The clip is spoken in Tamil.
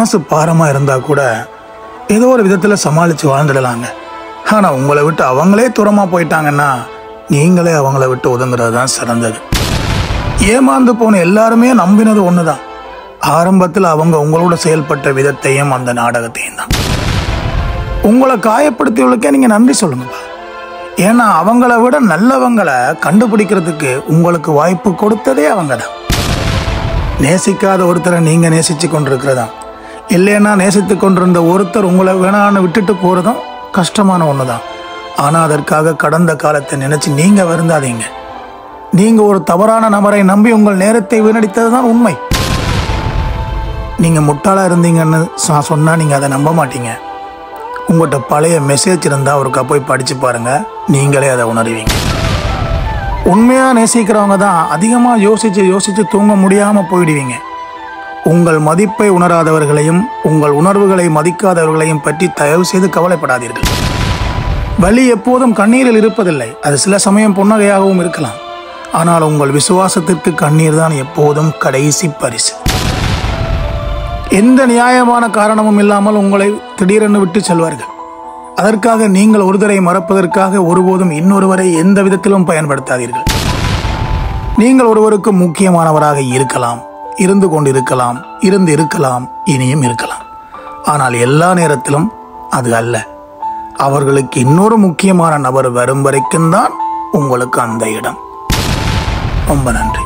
மனசு பாரமாக இருந்தால் கூட ஏதோ ஒரு விதத்தில் சமாளித்து வாழ்ந்துடலாங்க. ஆனால் உங்களை விட்டு அவங்களே தூரமாக போயிட்டாங்கன்னா நீங்களே அவங்கள விட்டு ஒதுங்குறது தான் சிறந்தது. ஏமாந்து போன எல்லாருமே நம்பினது ஒன்று தான் ஆரம்பத்தில் அவங்க உங்களோட செயல்பட்ட விதத்தையும் அந்த நாடகத்தையும் தான். உங்களை காயப்படுத்தியவளுக்கே நீங்கள் நன்றி சொல்லுங்கப்பா ஏன்னா அவங்கள விட நல்லவங்களை கண்டுபிடிக்கிறதுக்கு உங்களுக்கு வாய்ப்பு கொடுத்ததே அவங்க தான் நேசிக்காத ஒருத்தரை நீங்கள் நேசித்து கொண்டிருக்கிறதான் இல்லைன்னா நேசித்து கொண்டிருந்த ஒருத்தர் உங்களை வேணான்னு விட்டுட்டு போகிறதும் கஷ்டமான ஒன்று தான் ஆனால் அதற்காக கடந்த காலத்தை நினச்சி நீங்கள் வருந்தாதீங்க. நீங்கள் ஒரு தவறான நபரை நம்பி உங்கள் நேரத்தை வீணடித்தது தான் உண்மை. நீங்கள் முட்டாளாக இருந்தீங்கன்னு நான் சொன்னால் நீங்கள் அதை நம்ப மாட்டீங்க. உங்கள்கிட்ட பழைய மெசேஜ் இருந்தால் அவருக்கா போய் படித்து பாருங்கள் நீங்களே அதை உணர்வீங்க. உண்மையாக நேசிக்கிறவங்க தான் அதிகமாக யோசித்து யோசித்து தூங்க முடியாமல் போயிடுவீங்க. உங்கள் மதிப்பை உணராதவர்களையும் உங்கள் உணர்வுகளை மதிக்காதவர்களையும் பற்றி தயவு செய்து கவலைப்படாதீர்கள். வலி எப்போதும் கண்ணீரில் இருப்பதில்லை. அது சில சமயம் புன்னகையாகவும் இருக்கலாம். ஆனால் உங்கள் விசுவாசத்திற்கு கண்ணீர் தான் எப்போதும் கடைசி பரிசு. எந்த நியாயமான காரணமும் இல்லாமல் உங்களை திடீரென்று விட்டு செல்வார்கள். அதற்காக நீங்கள் ஒருதரை மறப்பதற்காக ஒருபோதும் இன்னொருவரை எந்த விதத்திலும் பயன்படுத்தாதீர்கள். நீங்கள் ஒருவருக்கு முக்கியமானவராக இருக்கலாம். இருந்து கொண்டிருக்கலாம் இருந்து இருக்கலாம் இனியும் இருக்கலாம். ஆனால் எல்லா நேரத்திலும் அது அல்ல. அவர்களுக்கு இன்னொரு முக்கியமான நபர் வரும் வரைக்கும் தான் உங்களுக்கு அந்த இடம். ரொம்ப நன்றி.